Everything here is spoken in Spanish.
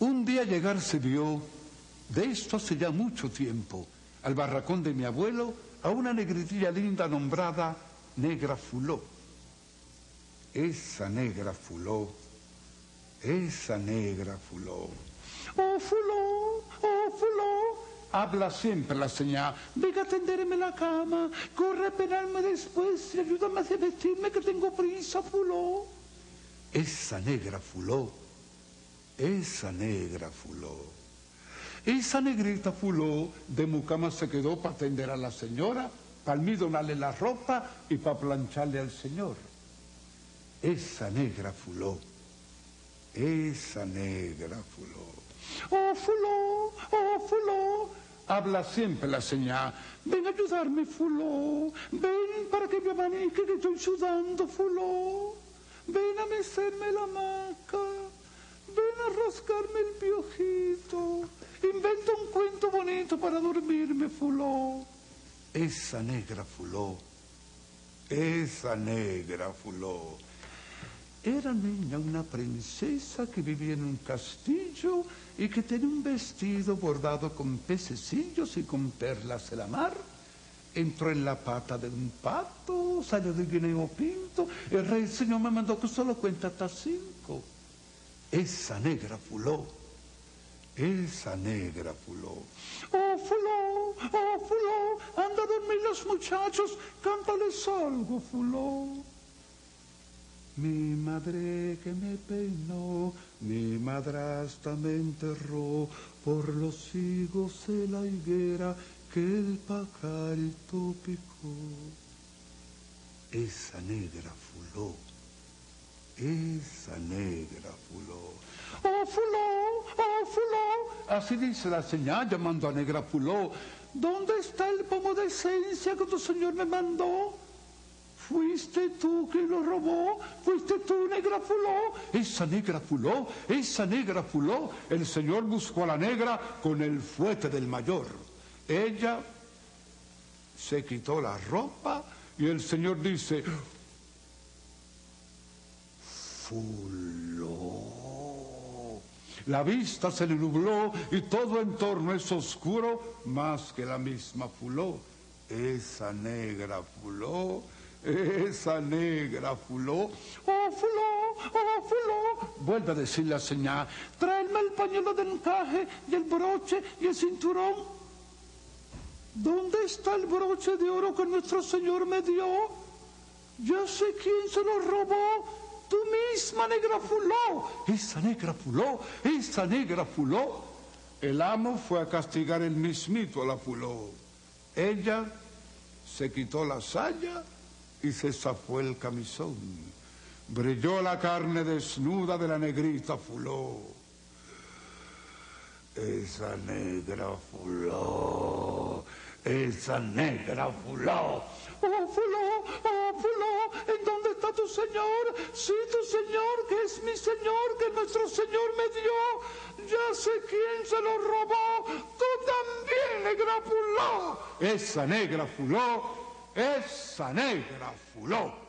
Un día llegar se vio, de esto hace ya mucho tiempo, al barracón de mi abuelo, a una negritilla linda nombrada Negra Fuló. Esa negra Fuló, esa negra Fuló. Oh, Fuló, oh, Fuló. Habla siempre la señal. Venga a tenderme la cama, corre a penarme después y ayúdame a vestirme que tengo prisa, Fuló. Esa negra Fuló, esa negra Fuló. Esa negrita Fuló de mucama se quedó para atender a la señora, para almidonarle la ropa y para plancharle al señor. Esa negra Fuló, esa negra Fuló. Oh, Fuló, oh, Fuló. Habla siempre la señal. Ven a ayudarme, Fuló. Ven para que me abanique que estoy sudando, Fuló. Ven a mecerme la hamaca. Ven a rascarme el piojito. Inventa un cuento bonito para dormirme, Fuló. Esa negra Fuló. Esa negra Fuló. Era niña una princesa que vivía en un castillo y que tenía un vestido bordado con pececillos y con perlas de la mar. Entró en la pata de un pato, salió de guineo pinto. El rey señor me mandó que solo cuenta hasta cinco. Esa negra fuló. Esa negra fuló. Oh, fuló, oh, fuló. Anda a dormir los muchachos. Cántales algo, fuló. Mi madre que me peinó, mi madrastra me enterró por los higos de la higuera que el pajarito picó. Esa negra fuló, esa negra fuló. ¡Oh, fuló! ¡Oh, fuló! Así dice la señal llamando a negra fuló. ¿Dónde está el pomo de esencia que tu señor me mandó? Fuiste tú que lo robó, fuiste tú, negra fuló. Esa negra fuló, esa negra fuló. El señor buscó a la negra con el fuete del mayor. Ella se quitó la ropa y el señor dice, fuló. La vista se le nubló y todo en torno es oscuro más que la misma fuló. Esa negra fuló esa negra fuló. Oh, fuló, oh, fuló. Vuelve a decir la señal. Tráeme el pañuelo de encaje y el broche y el cinturón. ¿Dónde está el broche de oro que nuestro Señor me dio? Ya sé quién se lo robó. Tú misma, negra fuló. Esa negra fuló, esa negra fuló. El amo fue a castigar el mismito a la fuló. Ella se quitó la saya y se zafó el camisón. Brilló la carne desnuda de la negrita fuló. Esa negra fuló, esa negra fuló. Oh, fuló, oh, fuló, ¿en dónde está tu señor? Sí, tu señor, que es mi señor, que nuestro señor me dio. Ya sé quién se lo robó. Tú también, negra fuló. Esa negra fuló esa negra fuló